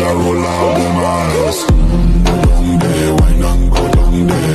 I roll out them eyes. Go down there, wine and go down there.